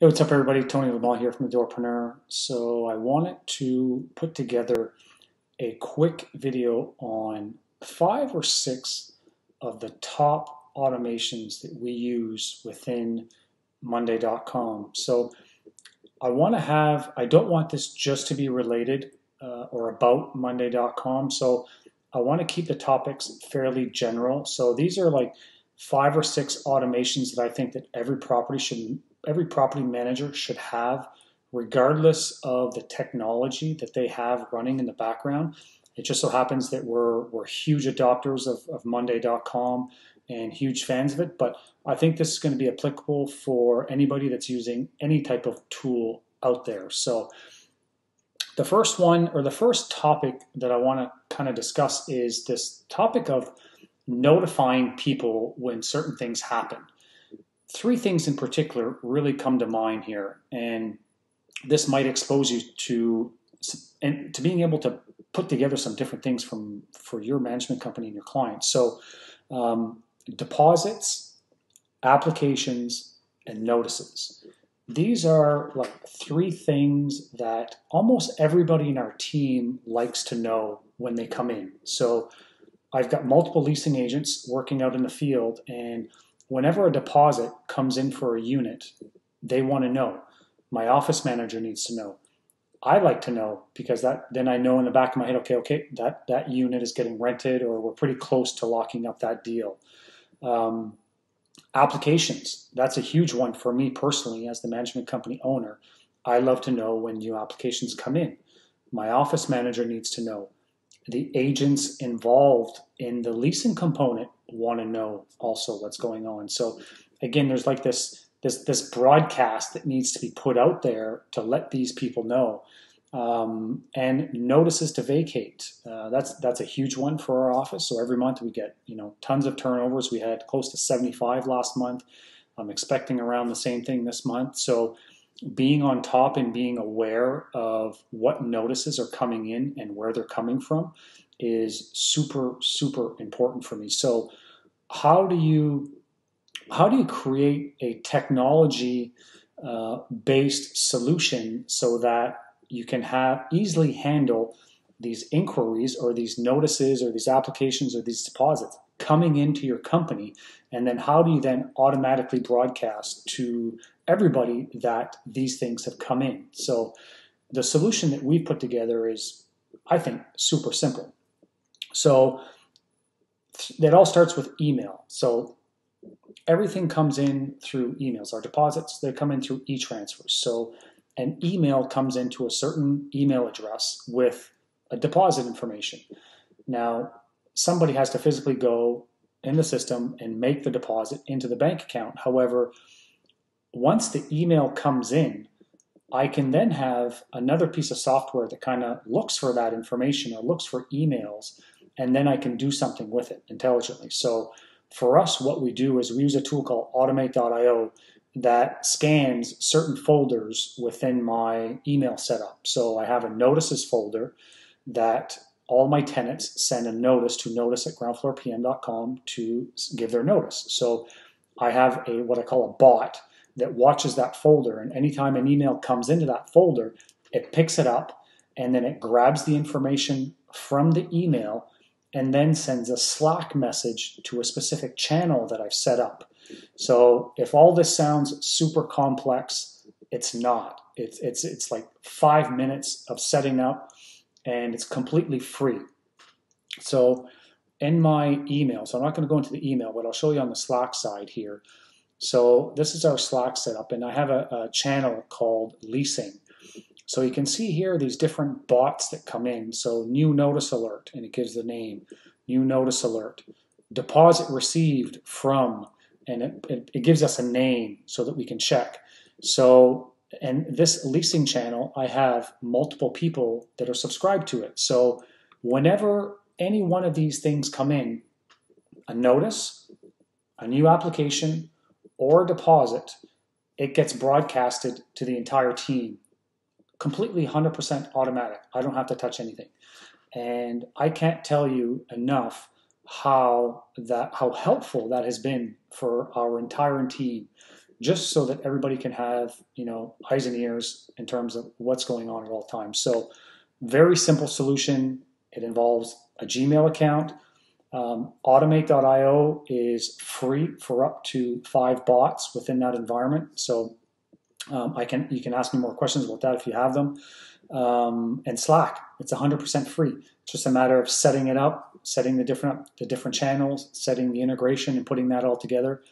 Hey, what's up, everybody? Tony LeBlanc here from the Doorpreneur. So, I wanted to put together a quick video on five or six of the top automations that we use within Monday.com. So, I want to have, I don't want this just to be related uh, or about Monday.com. So, I want to keep the topics fairly general. So, these are like five or six automations that I think that every property should every property manager should have regardless of the technology that they have running in the background. It just so happens that we're, we're huge adopters of, of Monday.com and huge fans of it, but I think this is going to be applicable for anybody that's using any type of tool out there. So the first one or the first topic that I want to kind of discuss is this topic of notifying people when certain things happen. Three things in particular really come to mind here, and this might expose you to and to being able to put together some different things from for your management company and your clients. So, um, deposits, applications, and notices. These are like three things that almost everybody in our team likes to know when they come in. So I've got multiple leasing agents working out in the field, and whenever a deposit comes in for a unit, they want to know. My office manager needs to know. I like to know because that then I know in the back of my head, okay, okay, that that unit is getting rented, or we're pretty close to locking up that deal. Um, applications, that's a huge one for me personally as the management company owner. I love to know when new applications come in. My office manager needs to know the agents involved in the leasing component want to know also what's going on. So again, there's like this this this broadcast that needs to be put out there to let these people know. Um, and notices to vacate. Uh, that's that's a huge one for our office. So every month we get you know tons of turnovers. We had close to 75 last month. I'm expecting around the same thing this month. So being on top and being aware of what notices are coming in and where they're coming from is super super important for me. So how do you how do you create a technology uh, based solution so that you can have easily handle these inquiries or these notices or these applications or these deposits coming into your company and then how do you then automatically broadcast to everybody that these things have come in? So the solution that we've put together is i think super simple. So that all starts with email. So everything comes in through emails. Our deposits they come in through e-transfers. So an email comes into a certain email address with a deposit information. Now somebody has to physically go in the system and make the deposit into the bank account. However, once the email comes in, I can then have another piece of software that kind of looks for that information or looks for emails, and then I can do something with it intelligently. So for us, what we do is we use a tool called automate.io that scans certain folders within my email setup. So I have a notices folder that all my tenants send a notice to notice at groundfloorpm.com to give their notice. So I have a what I call a bot that watches that folder, and anytime an email comes into that folder, it picks it up and then it grabs the information from the email and then sends a Slack message to a specific channel that I've set up. So if all this sounds super complex, it's not. It's it's it's like five minutes of setting up and it's completely free. So in my email, so I'm not going to go into the email, but I'll show you on the Slack side here. So this is our Slack setup, and I have a, a channel called Leasing. So you can see here these different bots that come in. So new notice alert, and it gives the name. New notice alert. Deposit received from, and it, it, it gives us a name so that we can check. So and this leasing channel, I have multiple people that are subscribed to it. So whenever any one of these things come in, a notice, a new application, or a deposit, it gets broadcasted to the entire team. Completely 100% automatic. I don't have to touch anything. And I can't tell you enough how that how helpful that has been for our entire team just so that everybody can have you know eyes and ears in terms of what's going on at all times. So very simple solution. It involves a Gmail account. Um, Automate.io is free for up to five bots within that environment. So um, I can you can ask me more questions about that if you have them. Um, and Slack, it's 100% free. It's just a matter of setting it up, setting the different the different channels, setting the integration, and putting that all together.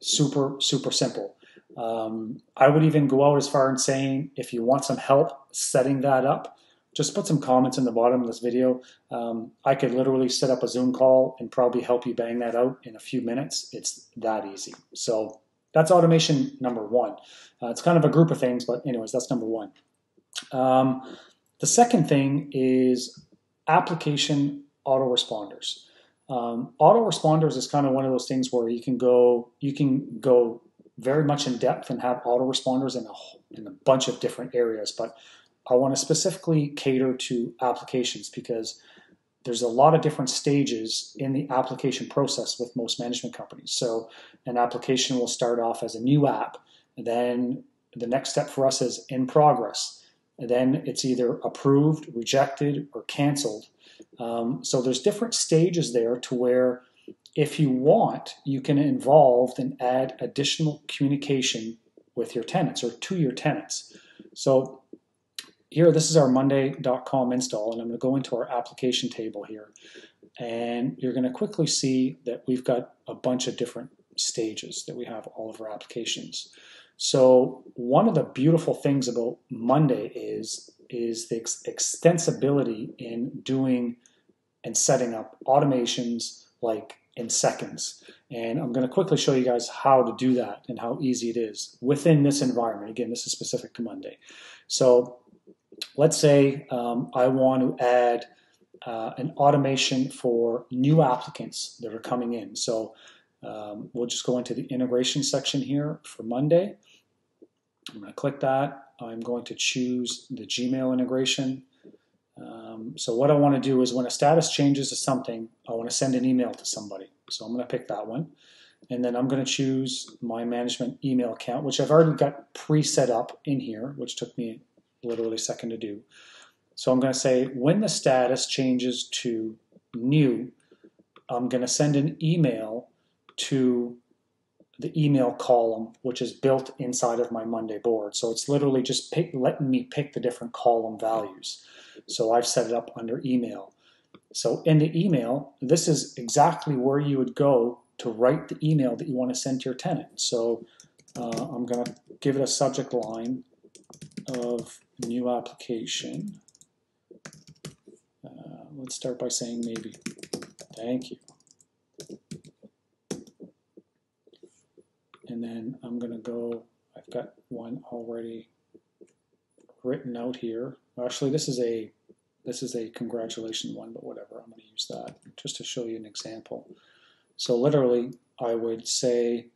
Super super simple. Um, I would even go out as far as saying if you want some help setting that up, just put some comments in the bottom of this video. Um, I could literally set up a Zoom call and probably help you bang that out in a few minutes. It's that easy. So that's automation number one. Uh, it's kind of a group of things, but anyways, that's number one. Um, the second thing is application autoresponders. Um, autoresponders is kind of one of those things where you can go, you can go very much in depth and have autoresponders in a, in a bunch of different areas. But I want to specifically cater to applications because there's a lot of different stages in the application process with most management companies. So an application will start off as a new app, then the next step for us is in progress. And then it's either approved, rejected, or canceled. Um, so there's different stages there to where if you want, you can involve and add additional communication with your tenants or to your tenants. So here, this is our monday.com install, and I'm going to go into our application table here. And you're going to quickly see that we've got a bunch of different stages that we have all of our applications. So one of the beautiful things about Monday is, is the ex extensibility in doing and setting up automations like in seconds. And I'm going to quickly show you guys how to do that and how easy it is within this environment. Again, this is specific to Monday. So let's say um, I want to add uh, an automation for new applicants that are coming in. So um, we'll just go into the integration section here for Monday. I'm going to click that. I'm going to choose the Gmail integration. Um, so what I want to do is when a status changes to something, I want to send an email to somebody. So I'm going to pick that one. And then I'm going to choose my management email account, which I've already got pre-set up in here, which took me literally a second to do. So I'm going to say when the status changes to new, I'm going to send an email to the email column, which is built inside of my Monday board. So it's literally just pick, letting me pick the different column values. So I've set it up under email. So in the email, this is exactly where you would go to write the email that you want to send to your tenant. So uh, I'm going to give it a subject line of new application. Uh, let's start by saying maybe. Thank you. And then I'm going to go, I've got one already written out here. Actually, this is a this is a congratulation one, but whatever, I'm going to use that just to show you an example. So literally, I would say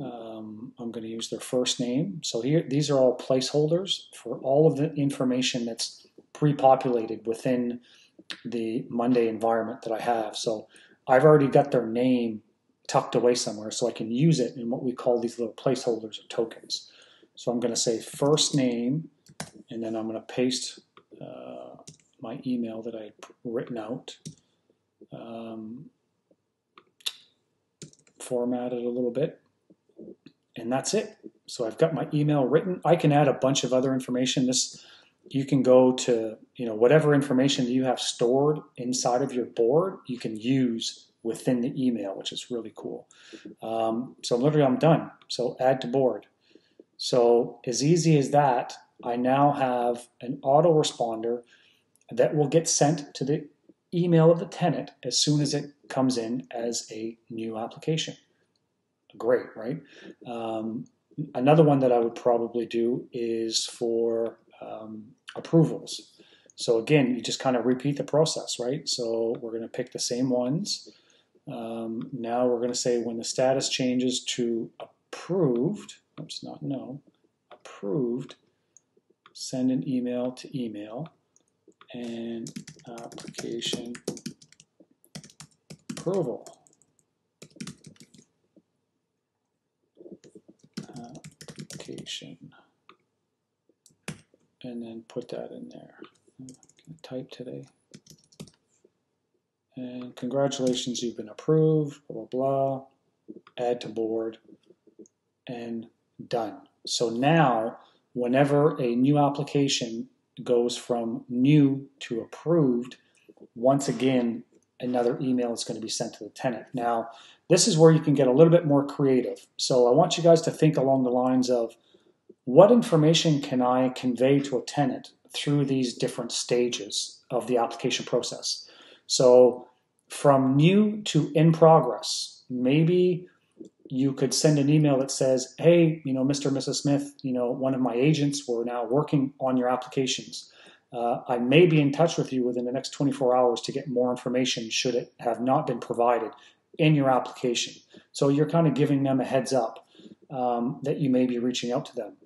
um, I'm going to use their first name. So here, these are all placeholders for all of the information that's pre-populated within the Monday environment that I have. So I've already got their name tucked away somewhere so I can use it in what we call these little placeholders or tokens. So I'm going to say first name, and then I'm going to paste uh, my email that I written out. Um, format it a little bit and that's it. So I've got my email written. I can add a bunch of other information. This you can go to you know whatever information you have stored inside of your board you can use within the email, which is really cool. Um, so literally I'm done. So add to board. So as easy as that, I now have an autoresponder that will get sent to the email of the tenant as soon as it comes in as a new application great, right? Um, another one that I would probably do is for um, approvals. So again, you just kind of repeat the process, right? So we're going to pick the same ones. Um, now we're going to say when the status changes to approved, oops, not no, approved, send an email to email and application approval. application. And then put that in there. Type today. And congratulations, you've been approved, blah, blah, blah. Add to board, and done. So now, whenever a new application goes from new to approved, once again, another email is going to be sent to the tenant. Now, this is where you can get a little bit more creative. So I want you guys to think along the lines of what information can I convey to a tenant through these different stages of the application process? So from new to in progress, maybe you could send an email that says, hey, you know, Mr. and Mrs. Smith, you know, one of my agents, we're now working on your applications. Uh, I may be in touch with you within the next 24 hours to get more information should it have not been provided in your application. So you're kind of giving them a heads up um, that you may be reaching out to them.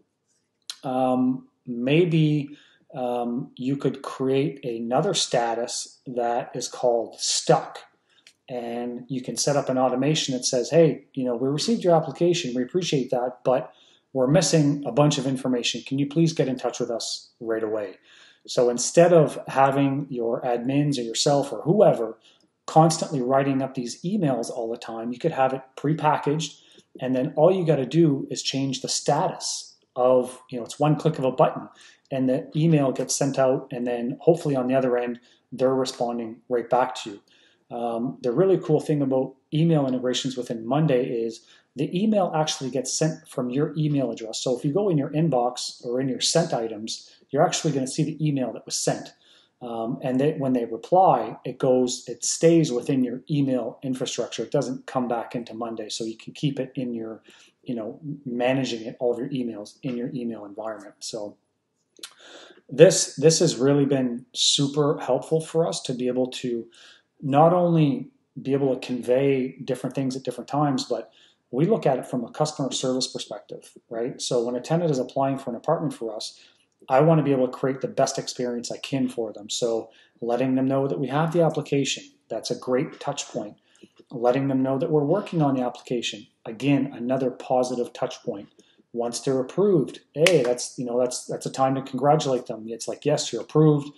Um, maybe um, you could create another status that is called stuck. And you can set up an automation that says, hey, you know, we received your application, we appreciate that, but we're missing a bunch of information. Can you please get in touch with us right away? So instead of having your admins or yourself or whoever constantly writing up these emails all the time. You could have it prepackaged, and then all you got to do is change the status of, you know, it's one click of a button, and the email gets sent out, and then hopefully on the other end, they're responding right back to you. Um, the really cool thing about email integrations within Monday is the email actually gets sent from your email address. So if you go in your inbox or in your sent items, you're actually going to see the email that was sent. Um, and they, when they reply, it goes, it stays within your email infrastructure. It doesn't come back into Monday, so you can keep it in your, you know, managing it all of your emails in your email environment. So this this has really been super helpful for us to be able to not only be able to convey different things at different times, but we look at it from a customer service perspective, right? So when a tenant is applying for an apartment for us, I want to be able to create the best experience I can for them. So letting them know that we have the application, that's a great touch point. Letting them know that we're working on the application, again, another positive touch point. Once they're approved, hey, that's you know that's that's a time to congratulate them. It's like yes, you're approved.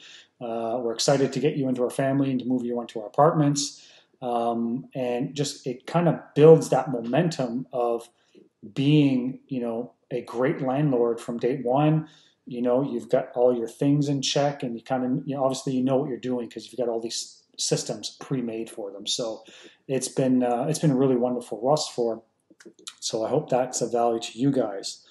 Uh, we're excited to get you into our family and to move you into our apartments. Um, and just it kind of builds that momentum of being you know a great landlord from day one you know you've got all your things in check and you kind of you know, obviously you know what you're doing because you've got all these systems pre-made for them so it's been uh, it's been really wonderful Russ for so i hope that's of value to you guys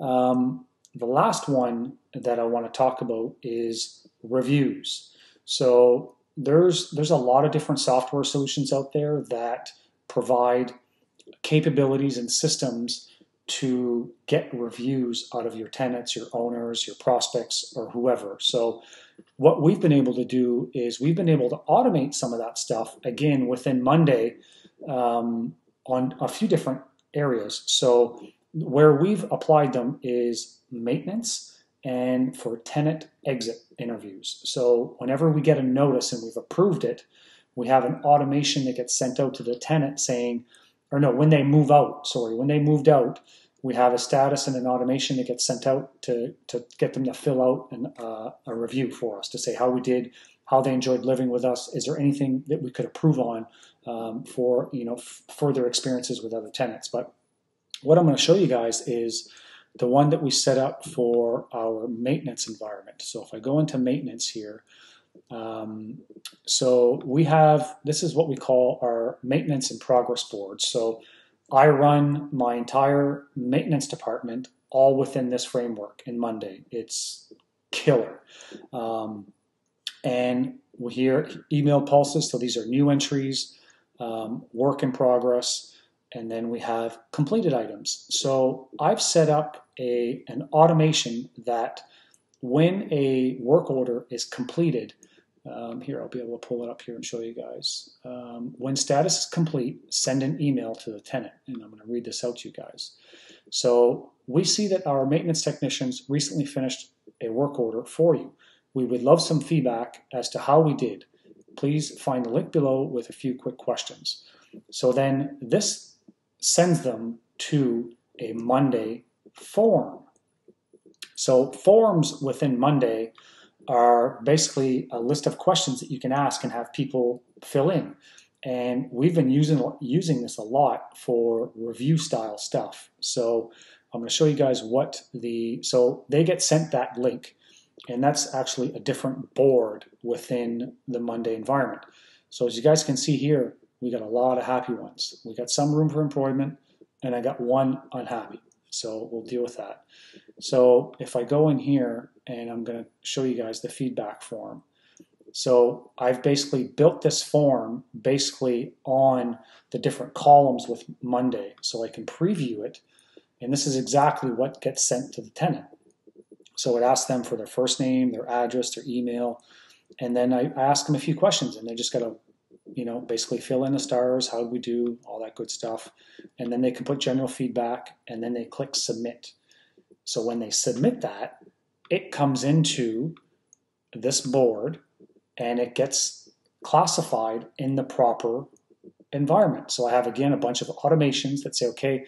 um, the last one that i want to talk about is reviews so there's there's a lot of different software solutions out there that provide capabilities and systems to get reviews out of your tenants, your owners, your prospects, or whoever. So, what we've been able to do is we've been able to automate some of that stuff again within Monday um, on a few different areas. So, where we've applied them is maintenance and for tenant exit interviews. So, whenever we get a notice and we've approved it, we have an automation that gets sent out to the tenant saying, or no, when they move out, sorry, when they moved out, we have a status and an automation that gets sent out to, to get them to fill out an, uh, a review for us to say how we did, how they enjoyed living with us. Is there anything that we could approve on um, for you know f- further experiences with other tenants? But what I'm going to show you guys is the one that we set up for our maintenance environment. So if I go into maintenance here, um, so we have this is what we call our maintenance and progress board. So I run my entire maintenance department all within this framework in Monday. It's killer. Um, and we hear email pulses, so these are new entries, um, work in progress, and then we have completed items. So I've set up a, an automation that when a work order is completed, um, here, I'll be able to pull it up here and show you guys. Um, when status is complete, send an email to the tenant. And I'm going to read this out to you guys. So we see that our maintenance technicians recently finished a work order for you. We would love some feedback as to how we did. Please find the link below with a few quick questions. So then this sends them to a Monday form. So forms within Monday are basically a list of questions that you can ask and have people fill in. And we've been using using this a lot for review style stuff. So I'm going to show you guys what the so they get sent that link, and that's actually a different board within the Monday environment. So as you guys can see here, we got a lot of happy ones. We got some room for employment, and I got one unhappy. So we'll deal with that. So if I go in here and I'm going to show you guys the feedback form. So I've basically built this form basically on the different columns with Monday so I can preview it. And this is exactly what gets sent to the tenant. So it asks them for their first name, their address, their email, and then I ask them a few questions and they just got to you know, basically fill in the stars, how we do, all that good stuff. And then they can put general feedback and then they click submit. So when they submit that, it comes into this board and it gets classified in the proper environment. So I have again a bunch of automations that say, okay,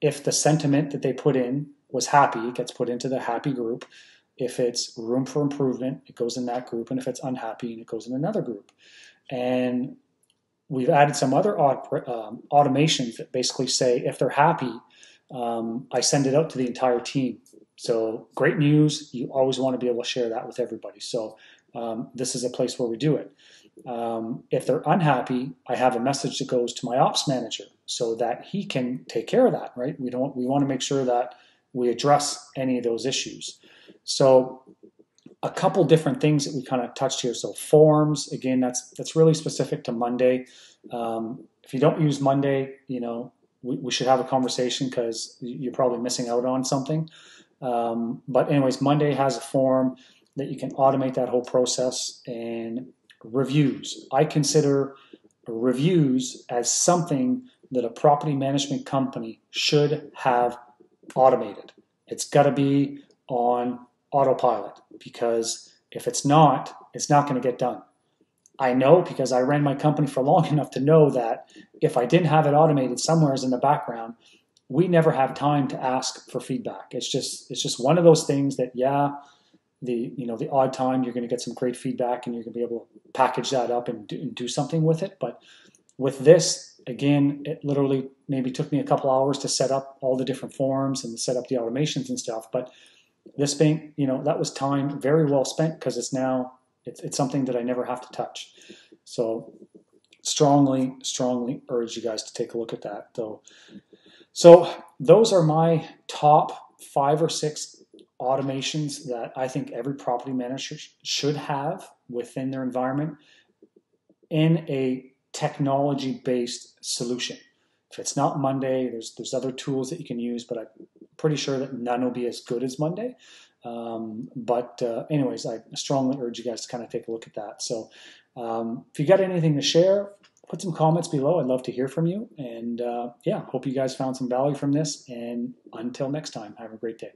if the sentiment that they put in was happy, it gets put into the happy group. If it's room for improvement, it goes in that group. And if it's unhappy, it goes in another group. And we've added some other um, automations that basically say if they're happy, um, I send it out to the entire team. So great news. You always want to be able to share that with everybody. So um, this is a place where we do it. Um, if they're unhappy, I have a message that goes to my ops manager so that he can take care of that. Right? We don't. We want to make sure that we address any of those issues. So a couple different things that we kind of touched here. So forms, again, that's that's really specific to Monday. Um, if you don't use Monday, you know, we, we should have a conversation because you're probably missing out on something. Um, but anyways, Monday has a form that you can automate that whole process and reviews. I consider reviews as something that a property management company should have automated. It's got to be on autopilot because if it's not, it's not going to get done. I know because I ran my company for long enough to know that if I didn't have it automated somewhere in the background, we never have time to ask for feedback. It's just it's just one of those things that yeah, the you know the odd time you're going to get some great feedback and you're going to be able to package that up and do, and do something with it. But with this, again, it literally maybe took me a couple hours to set up all the different forms and set up the automations and stuff. But this bank, you know, that was time very well spent because it's now it's, it's something that I never have to touch. So strongly, strongly urge you guys to take a look at that though. So those are my top five or six automations that I think every property manager should have within their environment in a technology based solution. If it's not Monday, there's there's other tools that you can use, but I'm pretty sure that none will be as good as Monday. Um, but uh, anyways, I strongly urge you guys to kind of take a look at that. So um, if you got anything to share, put some comments below. I'd love to hear from you. And uh, yeah, hope you guys found some value from this. And until next time, have a great day.